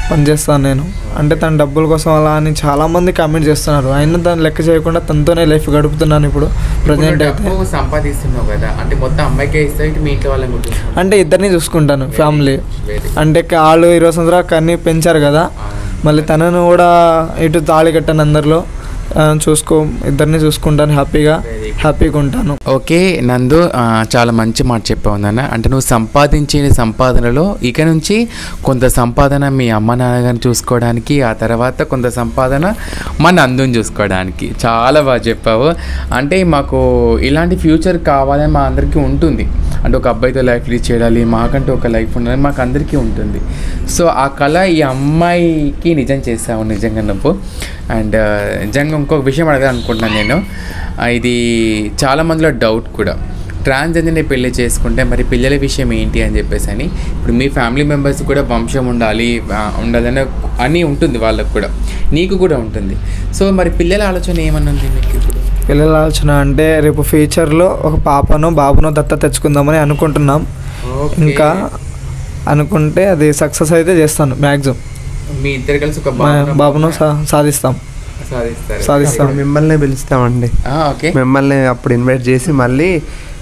Speaker 3: పని చేస్తాను నేను. అంటే తన డబ్బుల కోసం అలా అని చాలా మంది కామెంట్ చేస్తున్నారు. అయినా దాన్ని లెక్క చేయకుండా తనతోనే లైఫ్ గడుపుతున్నాను ఇప్పుడు ప్రజెంట్ అయితే.
Speaker 1: సంపాదిస్తున్నావు కదా అంటే మొత్తం అమ్మాయికే ఇస్తావు మీ ఇంట్లో వాళ్ళని?
Speaker 3: అంటే ఇద్దరిని చూసుకుంటాను ఫ్యామిలీ అంటే వాళ్ళు ఇరవై సంవత్సరాలు కన్నీ పెంచారు కదా. మళ్ళీ తనను కూడా ఇటు తాళి కట్టాను అందరిలో. చూసుకో ఇద్దరిని చూసుకుంటాను హ్యాపీగా హ్యాపీగా ఉంటాను.
Speaker 1: ఓకే నందు చాలా మంచి మాట చెప్పావు నాన్న. అంటే నువ్వు సంపాదించిన సంపాదనలో ఇక నుంచి కొంత సంపాదన మీ అమ్మ నాన్నగారిని చూసుకోవడానికి ఆ తర్వాత కొంత సంపాదన మా నందుని చూసుకోవడానికి. చాలా బాగా చెప్పావు. అంటే మాకు ఇలాంటి ఫ్యూచర్ కావాలని మా అందరికీ ఉంటుంది. అంటే ఒక అబ్బాయితో లైఫ్ లీడ్ చేయాలి మాకంటూ ఒక లైఫ్ ఉండాలి మాకు అందరికీ ఉంటుంది. సో ఆ కళ ఈ అమ్మాయికి నిజం చేసావు నిజంగా నువ్వు. అండ్ నిజంగా ఇంకొక విషయం అడగాలి అనుకుంటున్నాను నేను. ఇది చాలా మందిలో డౌట్ కూడా. ట్రాన్స్జెండర్ని పెళ్ళి చేసుకుంటే మరి పిల్లల విషయం ఏంటి అని చెప్పేసి అని. ఇప్పుడు మీ ఫ్యామిలీ మెంబర్స్ కూడా వంశం ఉండాలి ఉండాలని అని ఉంటుంది వాళ్ళకు కూడా. నీకు కూడా ఉంటుంది. సో మరి పిల్లల ఆలోచన ఏమన్నది మీకు ఇప్పుడు?
Speaker 3: పిల్లల ఆలోచన అంటే రేపు ఫ్యూచర్లో ఒక పాపను బాబును దత్త తెచ్చుకుందామని అనుకుంటున్నాం. ఇంకా అనుకుంటే అది సక్సెస్ అయితే చేస్తాను మ్యాక్సిమం
Speaker 1: మీ ఇద్దరు కలిసి ఒక బాబును-
Speaker 3: సాధిస్తాం. సాధిస్తాం
Speaker 2: మిమ్మల్ని పిలుస్తామండి.
Speaker 1: ఆ, ఓకే.
Speaker 2: మిమ్మల్ని అప్పుడు ఇన్వైట్ చేసి మళ్ళీ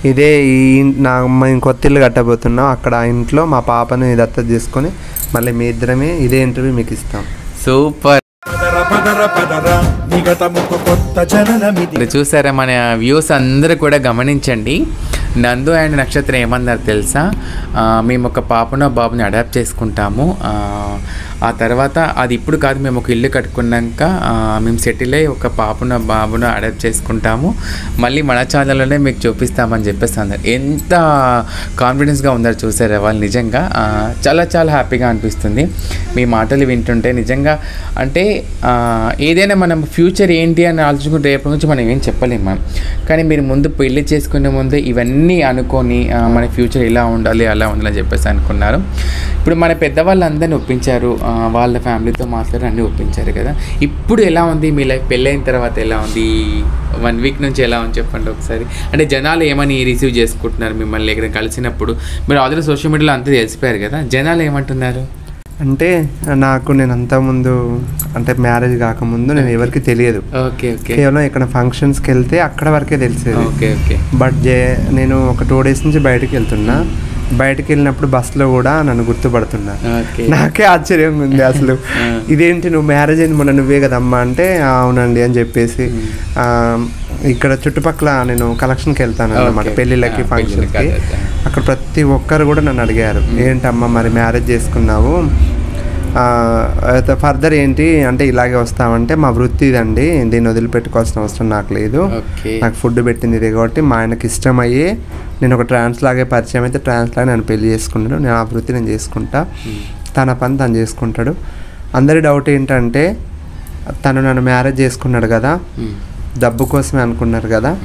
Speaker 2: ఇదే ఈ నా మేము కొత్త ఇల్లు కట్టబోతున్నాం. అక్కడ ఆ ఇంట్లో మా పాపని దత్తత చేసుకొని మళ్ళీ మీ ఇద్దరమే ఇదే ఇంటర్వ్యూ మీకు ఇస్తాం.
Speaker 1: సూపర్.
Speaker 4: పదర పదర పదర నిగతముకు కొత్త జననమిది.
Speaker 1: ఇప్పుడు చూసారా మన వ్యూస్ అందరూ కూడా గమనించండి. నందు అండ్ నక్షత్రం ఏమన్నారు తెలుసా? మేము ఒక పాపను బాబుని అడాప్ట్ చేసుకుంటాము. ఆ, తర్వాత అది ఇప్పుడు కాదు మేము ఒక ఇల్లు కట్టుకున్నాక మేము సెటిల్ అయ్యి ఒక పాపను బాబును అడాప్ట్ చేసుకుంటాము. మళ్ళీ మన ఛానల్లోనే మీకు చూపిస్తామని చెప్పేసి అన్నారు. ఎంత కాన్ఫిడెన్స్గా ఉన్నారు చూసారా వాళ్ళు నిజంగా? చాలా చాలా హ్యాపీగా అనిపిస్తుంది. మీ మాటలు వింటుంటే నిజంగా అంటే ఏదైనా మనం ఫ్యూచర్ ఏంటి అని ఆలోచించుకుంటే రేపటి నుంచి మనం ఏం చెప్పలేము కానీ మీరు ముందు పెళ్ళి చేసుకునే ముందే ఇవన్నీ అనుకొని మన ఫ్యూచర్ ఇలా ఉండాలి అలా ఉండాలి అని చెప్పేసి అనుకున్నారు. ఇప్పుడు మన పెద్దవాళ్ళందరినీ ఒప్పించారు వాళ్ళ ఫ్యామిలీతో మాట్లాడి అన్నీ ఒప్పించారు కదా. ఇప్పుడు ఎలా ఉంది మీ లైఫ్? పెళ్ళైన తర్వాత ఎలా ఉంది? వన్ వీక్ నుంచి ఎలా ఉంది చెప్పండి ఒకసారి. అంటే జనాలు ఏమని రిసీవ్ చేసుకుంటున్నారు మిమ్మల్ని? ఎక్కడ కలిసినప్పుడు? మీరు ఆల్రెడీ సోషల్ మీడియాలో అంతా తెలిసిపోయారు కదా. జనాలు ఏమంటున్నారు?
Speaker 2: అంటే నాకు నేను అంతకుముందు అంటే మ్యారేజ్ కాకముందు నేను ఎవరికి తెలియదు.
Speaker 1: ఓకే ఓకే
Speaker 2: కేవలం ఇక్కడ ఫంక్షన్స్కి వెళ్తే అక్కడ వరకే తెలిసేది.
Speaker 1: ఓకే ఓకే
Speaker 2: బట్ జే నేను ఒక టూ డేస్ నుంచి బయటకు వెళ్తున్నా. బయటకు వెళ్ళినప్పుడు బస్సులో కూడా నన్ను గుర్తుపడుతున్నా.
Speaker 1: ఓకే
Speaker 2: నాకే ఆశ్చర్యంగా ఉంది అసలు. ఇదేంటి నువ్వు మ్యారేజ్ అయింది మొన్న నువ్వే కదమ్మా అంటే "ఆ, అవునండి అని చెప్పేసి. ఆ, ఇక్కడ చుట్టుపక్కల నేను కలెక్షన్కి వెళ్తాను అనమాట. పెళ్ళిళ్ళకి ఫంక్షన్కి. అక్కడ ప్రతి ఒక్కరు కూడా నన్ను అడిగారు ఏంటమ్మా మరి మ్యారేజ్ చేసుకున్నావు? ఫర్దర్ ఏంటి? అంటే ఇలాగే వస్తామంటే మా వృత్తి ఇదండి దీన్ని వదిలిపెట్టుకోవాల్సిన అవసరం నాకు లేదు. నాకు ఫుడ్ పెట్టింది ఇదే కాబట్టి మా ఆయనకి ఇష్టం అయ్యి నేను ఒక ట్రాన్స్ లాగే పరిచయం అయితే ట్రాన్స్ లాగే నన్ను పెళ్ళి చేసుకున్నాడు నేను ఆ వృత్తి నేను చేసుకుంటా తన పని తను చేసుకుంటాడు. అందరి డౌట్ ఏంటంటే తను నన్ను మ్యారేజ్ చేసుకున్నాడు కదా. డబ్బు కోసమే అనుకున్నారు కదా?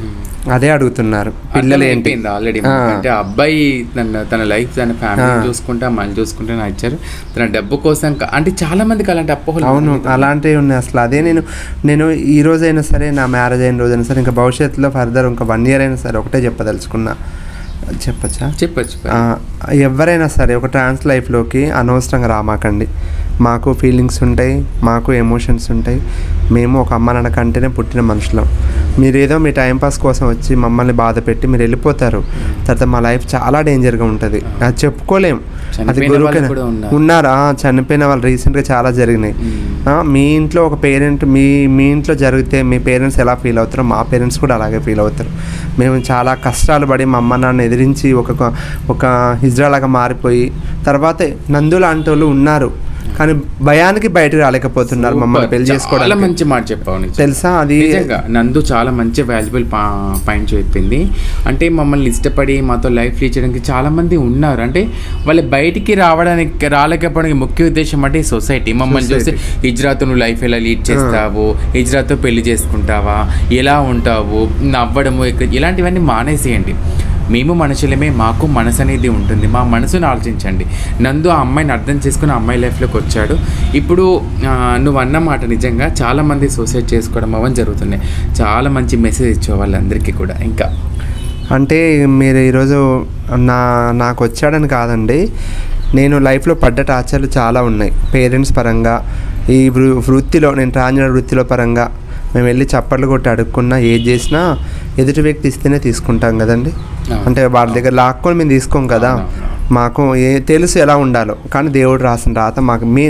Speaker 2: అదే అడుగుతున్నారు. పిల్లలు ఏంటి?
Speaker 1: ఆల్రెడీ. అంటే అబ్బాయి తన తన లైఫ్ తన ఫ్యామిలీ. చూసుకుంటా మళ్ళీ చూసుకుంటే నాకు ఇచ్చారు. తన డబ్బు కోసం అంటే చాలా మందికి అలాంటి అపోహలు
Speaker 2: అవును. అలాంటివి ఉన్నాయి అసలు. అదే నేను నేను ఈ రోజైనా సరే నా మ్యారేజ్ అయిన రోజైనా సరే ఇంకా భవిష్యత్తులో ఫర్దర్ ఇంకా వన్ ఇయర్ అయినా సరే ఒకటే చెప్పదలుచుకున్నా. చెప్పచ్చా?
Speaker 1: చెప్పొచ్చు.
Speaker 2: ఎవరైనా సరే ఒక ట్రాన్స్ లైఫ్లోకి అనవసరంగా రామాకండి. మాకు ఫీలింగ్స్ ఉంటాయి మాకు ఎమోషన్స్ ఉంటాయి. మేము ఒక అమ్మ నాన్న కంటేనే పుట్టిన మనుషులం. మీరేదో మీ టైంపాస్ కోసం వచ్చి మమ్మల్ని బాధ పెట్టి మీరు వెళ్ళిపోతారు. తర్వాత మా లైఫ్ చాలా డేంజర్గా ఉంటుంది. అది చెప్పుకోలేం. అది
Speaker 1: చనిపోయిన
Speaker 2: గురువుకే
Speaker 1: వాళ్ళు కూడా ఉన్నారు.
Speaker 2: చనిపోయిన వాళ్ళు రీసెంట్గా చాలా జరిగినాయి. మీ ఇంట్లో ఒక పేరెంట్ మీ మీ ఇంట్లో జరిగితే మీ పేరెంట్స్ ఎలా ఫీల్ అవుతారో మా పేరెంట్స్ కూడా అలాగే ఫీల్ అవుతారు. మేము చాలా కష్టాలు పడి మా అమ్మ నాన్న ఎదిరించి ఒక ఒక హిజ్రాలాగా మారిపోయి తర్వాత నందు లాంటి వాళ్ళు ఉన్నారు. కానీ భయానికి బయటకు రాలేకపోతున్నారు మమ్మల్ని పెళ్ళి
Speaker 1: చాలా
Speaker 2: చేసుకోవడానికి.
Speaker 1: మంచి మాట చెప్పావు.
Speaker 2: తెలుసా? అది
Speaker 1: నందు చాలా మంచి వాల్యుబుల్ పాయింట్ చెప్పింది. అంటే మమ్మల్ని ఇష్టపడి మాతో లైఫ్ లీడ్ చేయడానికి చాలా మంది ఉన్నారు. అంటే వాళ్ళు బయటికి రావడానికి రాలేకపోవడానికి ముఖ్య ఉద్దేశం అంటే సొసైటీ మమ్మల్ని చూసి హిజ్రాతో నువ్వు లైఫ్ ఎలా లీడ్ చేస్తావు? హిజ్రాతో పెళ్ళి చేసుకుంటావా? ఎలా ఉంటావు? నవ్వడము ఇలాంటివన్నీ మానేసేయండి. మేము మనుషులమే మాకు మనసు అనేది ఉంటుంది. మా మనసును ఆలోచించండి. నందు ఆ అమ్మాయిని అర్థం చేసుకుని అమ్మాయి లైఫ్లోకి వచ్చాడు. ఇప్పుడు నువ్వు అన్న మాట నిజంగా చాలామంది సూసైడ్ చేసుకోవడం అవన్నీ జరుగుతున్నాయి. చాలా మంచి మెసేజ్ ఇచ్చావు వాళ్ళందరికీ కూడా. ఇంకా?
Speaker 2: అంటే మీరు ఈరోజు నా నాకు వచ్చాడని కాదండి. నేను లైఫ్లో పడ్డ టార్చర్లు చాలా ఉన్నాయి. పేరెంట్స్ పరంగా ఈ వృత్తిలో నేను ట్రాన్స్జెండర్ వృత్తిలో పరంగా. మేము వెళ్ళి చప్పట్లు కొట్టి అడుక్కున్నా ఏది చేసినా ఎదుటి వ్యక్తి ఇస్తేనే తీసుకుంటాం కదండి. అంటే వాళ్ళ దగ్గర లాక్కొని మేము తీసుకోం కదా. మాకు ఏ తెలుసు ఎలా ఉండాలో. కానీ దేవుడు రాసిన రాత మాకు మీ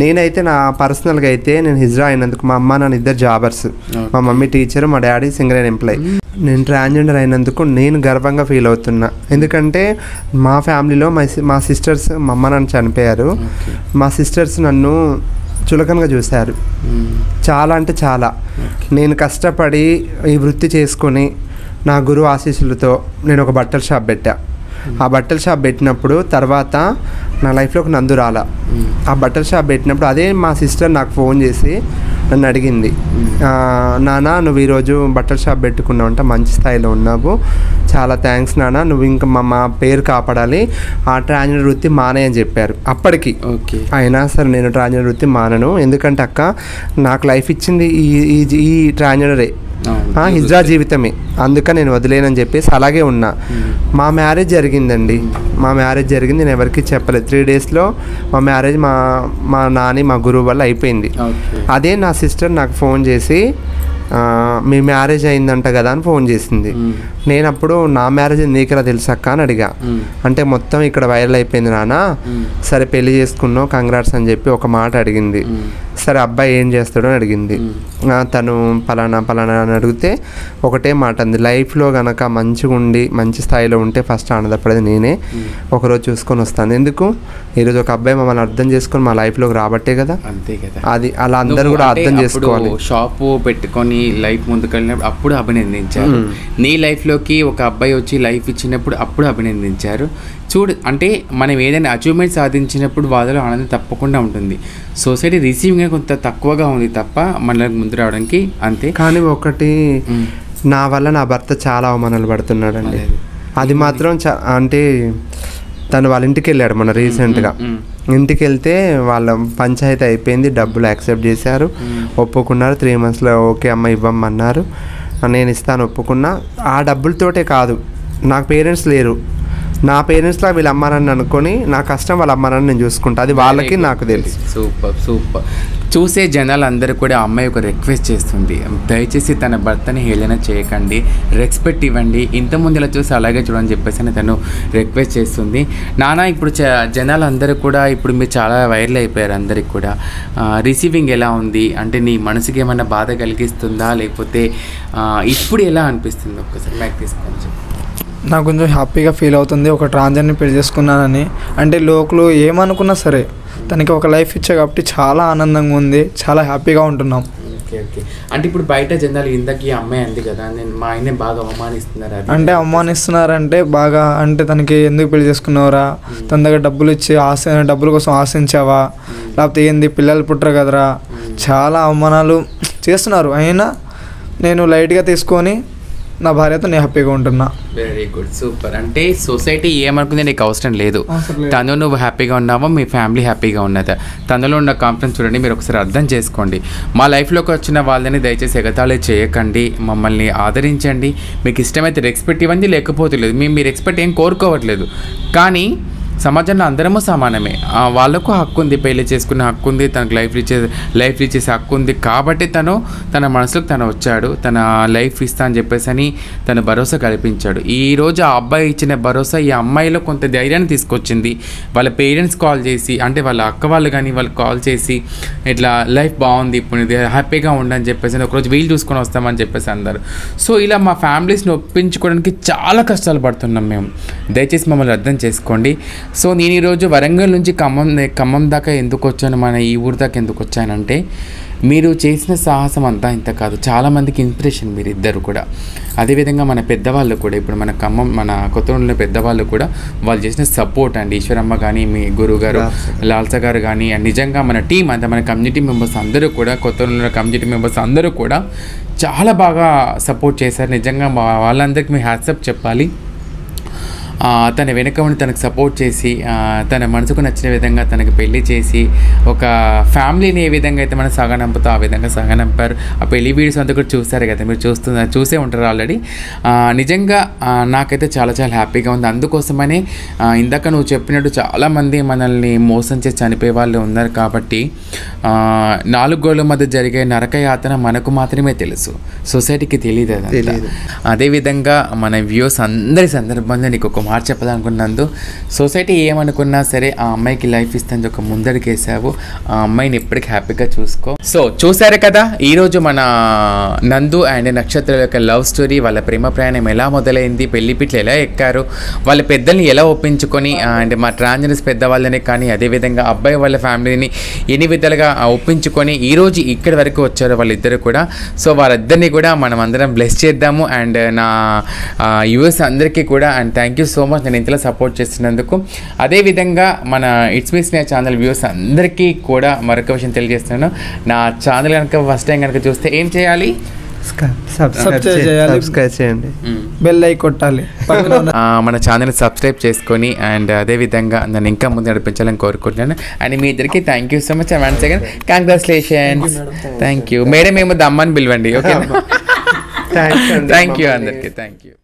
Speaker 2: నేనైతే నా పర్సనల్గా అయితే నేను హిజ్రా అయినందుకు మా అమ్మ నాన్న ఇద్దరు జాబర్స్. మా మమ్మీ టీచర్ మా డాడీ సింగర్ ఎంప్లాయ్. నేను ట్రాన్స్జెండర్ అయినందుకు నేను గర్వంగా ఫీల్ అవుతున్నా. ఎందుకంటే మా ఫ్యామిలీలో మా మా సిస్టర్స్ మా అమ్మ నాన్న చనిపోయారు. మా సిస్టర్స్ నన్ను చులకనగా చూశారు. చాలా అంటే చాలా. నేను కష్టపడి ఈ వృత్తి చేసుకొని నా గురువు ఆశీస్సులతో నేను ఒక బట్టల షాప్ పెట్టా. ఆ బట్టల షాప్ పెట్టినప్పుడు తర్వాత నా లైఫ్లో ఒక నందు రాలా. ఆ బట్టల షాప్ పెట్టినప్పుడు అదే మా సిస్టర్ నాకు ఫోన్ చేసి నన్ను అడిగింది. "ఆ, నాన్న నువ్వు ఈరోజు బట్టల షాప్ పెట్టుకున్నావు అంటే మంచి స్థాయిలో ఉన్నావు. చాలా థ్యాంక్స్ నాన్న నువ్వు ఇంకా మా మా పేరు కాపాడాలి. ఆ ట్రాన్స్జెండర్ వృత్తి మానే అని చెప్పారు. అప్పటికి
Speaker 1: ఓకే.
Speaker 2: అయినా సరే నేను ట్రాన్స్జెండర్ వృత్తి మానను. ఎందుకంటే అక్క నాకు లైఫ్ ఇచ్చింది ఈ ఈ ఆ, హిజ్రా జీవితమే. అందుకని నేను వదిలేనని చెప్పేసి అలాగే ఉన్నా. మా మ్యారేజ్ జరిగిందండి. మా మ్యారేజ్ జరిగింది నేను ఎవరికి చెప్పలేదు. త్రీ డేస్లో మా మ్యారేజ్ మా మా నాని మా గురువు వల్ల అయిపోయింది. అదే నా సిస్టర్ నాకు ఫోన్ చేసి మీ మ్యారేజ్ అయిందంట కదా అని ఫోన్ చేసింది. నేను అప్పుడు నా మ్యారేజ్ నీకెలా తెలుసక్క అని అడిగా. అంటే మొత్తం ఇక్కడ వైరల్ అయిపోయింది నాన్న. సరే పెళ్ళి చేసుకున్నావు కంగ్రాట్స్ అని చెప్పి ఒక మాట అడిగింది. సరే అబ్బాయి ఏం చేస్తాడో అని అడిగింది. తను పలానా పలానా అని అడిగితే ఒకటే మాట అంది. లైఫ్లో గనక మంచిగా ఉండి మంచి స్థాయిలో ఉంటే ఫస్ట్ ఆనందపడేది నేనే. ఒకరోజు చూసుకొని వస్తాను. ఎందుకు? ఈరోజు ఒక అబ్బాయి మమ్మల్ని అర్థం చేసుకొని మా లైఫ్లోకి రాబట్టే కదా.
Speaker 1: అంతే కదా.
Speaker 2: అది అలా అందరూ కూడా అర్థం చేసుకోవాలి.
Speaker 1: షాపు పెట్టుకొని లైఫ్ ముందుకు వెళ్ళినప్పుడు అప్పుడు అభినందించారు. నీ లైఫ్లోకి ఒక అబ్బాయి వచ్చి లైఫ్ ఇచ్చినప్పుడు అప్పుడు అభినందించారు. చూడు అంటే మనం ఏదైనా అచీవ్మెంట్ సాధించినప్పుడు వాళ్ళలో ఆనందం తప్పకుండా ఉంటుంది. సొసైటీ రిసీవింగ్ కొంత తక్కువగా ఉంది తప్ప మనకి ముందు రావడానికి అంతే.
Speaker 2: కానీ ఒకటి. నా వల్ల నా భర్త చాలా అవమానాలు పడుతున్నాడండి.
Speaker 1: అదే.
Speaker 2: అది. మాత్రం చ- అంటే తను వాళ్ళ ఇంటికి వెళ్ళాడు మన రీసెంట్గా. ఇంటికి వెళ్తే వాళ్ళ పంచాయతీ అయిపోయింది డబ్బులు యాక్సెప్ట్ చేశారు. ఒప్పుకున్నారు త్రీ మంత్స్లో ఓకే అమ్మ ఇవ్వమన్నారు. నేను ఇస్తాను ఒప్పుకున్నా. ఆ డబ్బులతోటే కాదు నాకు పేరెంట్స్ లేరు. నా పేరెంట్స్లా వీళ్ళ అమ్మారని అనుకొని నా కష్టం వాళ్ళ అమ్మారని నేను చూసుకుంటా. అది వాళ్ళకి నాకు తెలుసు.
Speaker 1: సూపర్ సూపర్ చూసే జనాలు అందరూ కూడా అమ్మాయి ఒక రిక్వెస్ట్ చేస్తుంది. దయచేసి తన భర్తని హేళన చేయకండి రెస్పెక్ట్ ఇవ్వండి. ఇంత ముందు ఇలా చూసి అలాగే చూడని చెప్పేసి అని తను రిక్వెస్ట్ చేస్తుంది. నానా ఇప్పుడు జనాలు అందరూ కూడా ఇప్పుడు మీరు చాలా వైరల్ అయిపోయారు అందరికి కూడా. రిసీవింగ్ ఎలా ఉంది? అంటే నీ మనసుకి ఏమైనా బాధ కలిగిస్తుందా? లేకపోతే ఇప్పుడు ఎలా అనిపిస్తుంది? ఒక్కసారి మ్యాక్ తీసుకొని చెప్పు.
Speaker 3: నాకు కొంచెం హ్యాపీగా ఫీల్ అవుతుంది. ఒక ట్రాన్జర్ని పెళ్ళి చేసుకున్నానని. అంటే లోకులు ఏమనుకున్నా సరే తనకి ఒక లైఫ్ ఇచ్చా కాబట్టి చాలా ఆనందంగా ఉంది. చాలా హ్యాపీగా ఉంటున్నాం.
Speaker 1: Okay okay. అంటే ఇప్పుడు బయట జనాలు ఇంతకీ ఈ అమ్మాయి అంది కదా నేను మా ఆయనే బాగా అవమానిస్తున్నారు
Speaker 3: అంటే అవమానిస్తున్నారంటే బాగా అంటే తనకి ఎందుకు పెళ్ళి చేసుకున్నావురా? తన దగ్గర డబ్బులు ఇచ్చి ఆశ డబ్బుల కోసం ఆశించావా? లేకపోతే ఏంది పిల్లలు పుట్టరు కదరా? చాలా అవమానాలు చేస్తున్నారు. అయినా నేను లైట్గా తీసుకొని నా భార్యతో నేను హ్యాపీగా ఉంటున్నా.
Speaker 1: వెరీ గుడ్ సూపర్ అంటే సొసైటీ ఏమనుకుంది? నీకు అవసరం లేదు. తను నువ్వు హ్యాపీగా ఉన్నావో? మీ ఫ్యామిలీ హ్యాపీగా ఉన్నదా? తనలో ఉన్న కాన్ఫిడెన్స్ చూడండి మీరు ఒకసారి అర్థం చేసుకోండి. మా లైఫ్లోకి వచ్చిన వాళ్ళని దయచేసి ఎగతాళి చేయకండి. మమ్మల్ని ఆదరించండి. మీకు ఇష్టమైతే రెస్పెక్ట్ ఇవ్వండి లేకపోతే లేదు. మేము మీరు ఎక్స్పెక్ట్ ఏం కోరుకోవట్లేదు. కానీ సమాజంలో అందరము సమానమే. వాళ్ళకు హక్కు ఉంది పెళ్ళి చేసుకునే హక్కు ఉంది తనకు లైఫ్ ఇచ్చే లైఫ్ ఇచ్చేసే హక్కు ఉంది. కాబట్టి తను తన మనసులోకి తను వచ్చాడు తన లైఫ్ ఇస్తా అని చెప్పేసి అని తను భరోసా కల్పించాడు. ఈరోజు ఆ అబ్బాయి ఇచ్చిన భరోసా ఈ అమ్మాయిలో కొంత ధైర్యాన్ని తీసుకొచ్చింది. వాళ్ళ పేరెంట్స్ కాల్ చేసి అంటే వాళ్ళ అక్క వాళ్ళు కానీ వాళ్ళు కాల్ చేసి ఇట్లా లైఫ్ బాగుంది ఇప్పుడు హ్యాపీగా ఉండని చెప్పేసి అని ఒకరోజు వీలు చూసుకొని వస్తామని చెప్పేసి అన్నారు. సో ఇలా మా ఫ్యామిలీస్ని ఒప్పించుకోవడానికి చాలా కష్టాలు పడుతున్నాం మేము. దయచేసి మమ్మల్ని అర్థం చేసుకోండి. సో నేను ఈరోజు వరంగల్ నుంచి ఖమ్మం ఖమ్మం దాకా ఎందుకు వచ్చాను మన ఈ ఊరు దాకా ఎందుకు వచ్చానంటే మీరు చేసిన సాహసం అంతా ఇంత కాదు. చాలామందికి ఇన్స్పిరేషన్ మీరు ఇద్దరు కూడా. అదేవిధంగా మన పెద్దవాళ్ళు కూడా ఇప్పుడు మన ఖమ్మం మన కొత్తగూడెంలో పెద్దవాళ్ళు కూడా వాళ్ళు చేసిన సపోర్ట్ అండి. ఈశ్వరమ్మ కానీ మీ గురువు గారు లాల్సా గారు కానీ అండ్ నిజంగా మన టీం అంతా మన కమ్యూనిటీ మెంబర్స్ అందరూ కూడా కొత్తగూడెంలో కమ్యూనిటీ మెంబర్స్ అందరూ కూడా చాలా బాగా సపోర్ట్ చేశారు. నిజంగా మా వాళ్ళందరికీ మీ హ్యాట్సప్ చెప్పాలి. తన వెనుక ఉండి తనకు సపోర్ట్ చేసి తన మనసుకు నచ్చిన విధంగా తనకు పెళ్ళి చేసి ఒక ఫ్యామిలీని ఏ విధంగా అయితే మనం సగనంపుతో ఆ విధంగా సగనంపారు ఆ పెళ్ళి వీడియోస్ అంతా కూడా చూస్తారు కదా మీరు చూస్తున్నారు చూసే ఉంటారు ఆల్రెడీ నిజంగా నాకైతే చాలా చాలా హ్యాపీగా ఉంది. అందుకోసమనే ఇందాక నువ్వు చెప్పినట్టు చాలామంది మనల్ని మోసం చేసి చనిపోయే వాళ్ళు ఉన్నారు కాబట్టి నాలుగు గోళ్ళ మధ్య జరిగే నరక యాతన మనకు మాత్రమే తెలుసు. సొసైటీకి తెలియదు. అదేవిధంగా మన వ్యూస్ అందరి సందర్భంగా నీకు ఒక మాట చెప్పాలనుకున్నందు సొసైటీ ఏమనుకున్నా సరే ఆ అమ్మాయికి లైఫ్ ఇస్తుంది ఒక ముందడికి వేసావు ఆ అమ్మాయిని ఎప్పటికీ హ్యాపీగా చూసుకో. సో చూసారు కదా ఈరోజు మన నందు అండ్ నక్షత్రాల యొక్క లవ్ స్టోరీ వాళ్ళ ప్రేమ ప్రయాణం ఎలా మొదలైంది పెళ్ళి పిట్లు ఎలా ఎక్కారు వాళ్ళ పెద్దల్ని ఎలా ఒప్పించుకొని అండ్ మా ట్రాన్జెండర్స్ పెద్దవాళ్ళని కానీ అదేవిధంగా అబ్బాయి వాళ్ళ ఫ్యామిలీని ఎన్ని విధాలుగా ఒప్పించుకొని ఈ రోజు ఇక్కడి వరకు వచ్చారు వాళ్ళిద్దరు కూడా. సో వారిద్దరిని కూడా మనం అందరం బ్లెస్ చేద్దాము అండ్ నా యూఎస్ అందరికీ కూడా and thank you so much నేను ఇంతలో సపోర్ట్ చేస్తున్నందుకు. అదేవిధంగా మన ఇట్స్ మీ స్నే ఛానల్ వ్యూస్ అందరికీ కూడా మరొక విషయం తెలియజేస్తున్నాను. నా ఛానల్ కనుక ఫస్ట్ టైం కనుక చూస్తే ఏం చేయాలి?
Speaker 2: సబ్స్క్రైబ్
Speaker 3: చేయాలి.
Speaker 2: సబ్స్క్రైబ్ చేయండి.
Speaker 3: బెల్ అయి కొట్టాలి. ఉన్న
Speaker 1: ఆ, మన ఛానల్ సబ్స్క్రైబ్ చేసుకొని అండ్ అదేవిధంగా నన్ను ఇంకా ముందు నడిపించాలని కోరుకుంటున్నాను. అండ్ మీ ఇద్దరికి thank you so much one second congratulations thank you madam ఏమో దమ్మని పిలవండి ఓకే
Speaker 2: అండి
Speaker 1: థ్యాంక్ యూ అందరికీ. Thank you